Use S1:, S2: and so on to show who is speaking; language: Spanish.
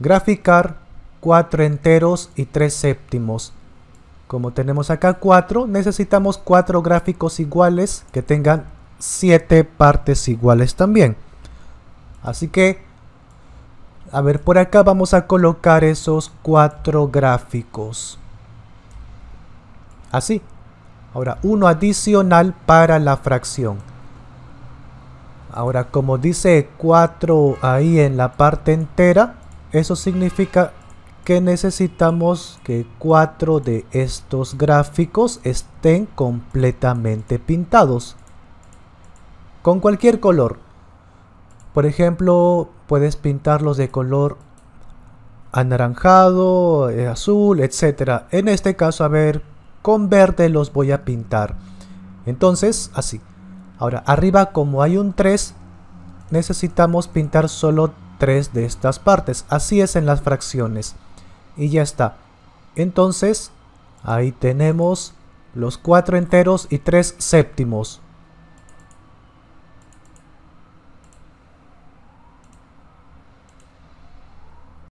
S1: graficar 4 enteros y 3 séptimos. Como tenemos acá 4, necesitamos 4 gráficos iguales que tengan 7 partes iguales también. Así que, a ver, por acá vamos a colocar esos 4 gráficos. Así. Ahora, uno adicional para la fracción. Ahora, como dice 4 ahí en la parte entera, eso significa que necesitamos que 4 de estos gráficos estén completamente pintados. Con cualquier color. Por ejemplo, puedes pintarlos de color anaranjado, eh, azul, etc. En este caso, a ver, con verde los voy a pintar. Entonces, así. Ahora, arriba como hay un 3, necesitamos pintar solo 3 de estas partes. Así es en las fracciones. Y ya está. Entonces, ahí tenemos los 4 enteros y 3 séptimos.